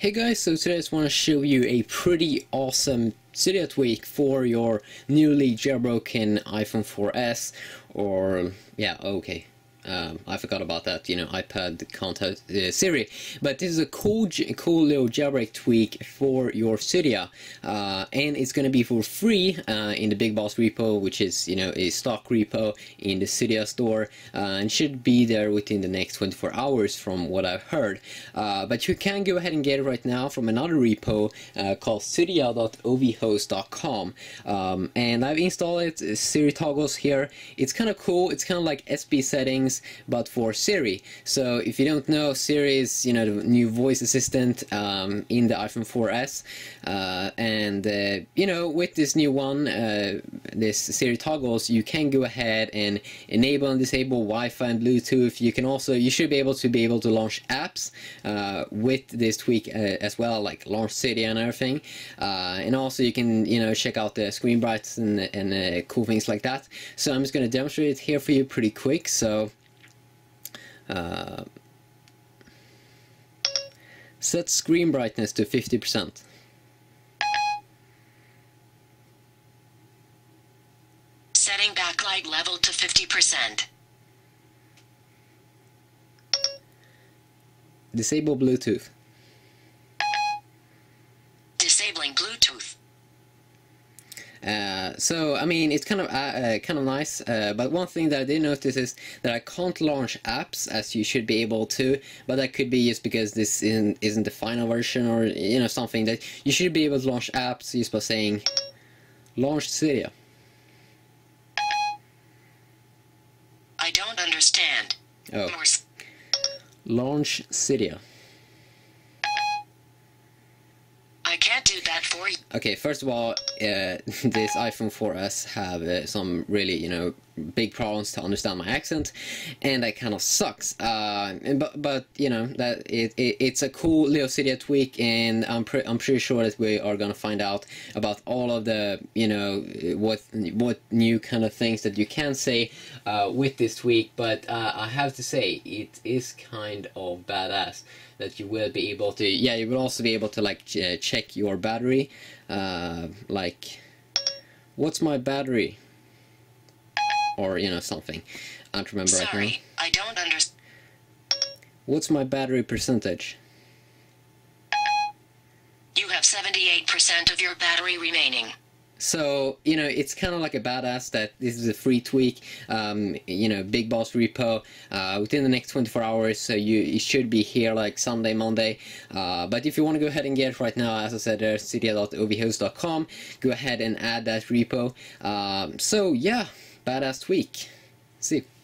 Hey guys, so today I just want to show you a pretty awesome Cydia tweak for your newly jailbroken iPhone 4S or yeah, okay, um, I forgot about that, you know, iPad contact uh, Siri. But this is a cool, cool little jailbreak tweak for your Cydia, uh, and it's going to be for free uh, in the Big Boss repo, which is, you know, a stock repo in the Cydia store, uh, and should be there within the next 24 hours from what I've heard. Uh, but you can go ahead and get it right now from another repo uh, called cydia.ovihost.com, um, and I've installed it, Siri toggles here. It's kind of cool. It's kind of like SB settings but for Siri. So if you don't know, Siri is you know the new voice assistant um, in the iPhone 4S, uh, and uh, you know with this new one, uh, this Siri toggles, you can go ahead and enable and disable Wi-Fi and Bluetooth. You can also you should be able to be able to launch apps uh, with this tweak uh, as well, like launch Cydia and everything, and also you can you know check out the screen brights and and cool things like that. So I'm just going to demonstrate it here for you pretty quick. So uh, set screen brightness to 50%. Setting backlight level to 50%. Disable Bluetooth. Disabling Bluetooth. Uh, so I mean, it's kind of uh, uh, kind of nice. Uh, but one thing that I did notice is that I can't launch apps as you should be able to. But that could be just because this isn't, isn't the final version, or you know something that you should be able to launch apps just by saying launch Cydia. I don't understand. Oh. Launch Cydia. I can't do that for you. Okay, first of all, uh, this iPhone 4S have uh, some really, you know, big problems to understand my accent, and that kind of sucks. Uh, but but you know that it, it it's a cool little Cydia tweak, and I'm pre- I'm pretty sure that we are gonna find out about all of the you know what what new kind of things that you can say uh, with this tweak. But uh, I have to say it is kind of badass that you will be able to yeah you will also be able to like ch- check your battery uh, like what's my battery or you know something. I don't remember Sorry, right now. I don't understand. What's my battery percentage? You have 78% of your battery remaining. So you know it's kind of like a badass that this is a free tweak. Um, you know, Big Boss repo uh, within the next 24 hours. So you it should be here like Sunday, Monday. Uh, but if you want to go ahead and get it right now, as I said, there's cydia.ovihost.com. Go ahead and add that repo. Um, so yeah, badass tweak. See. You.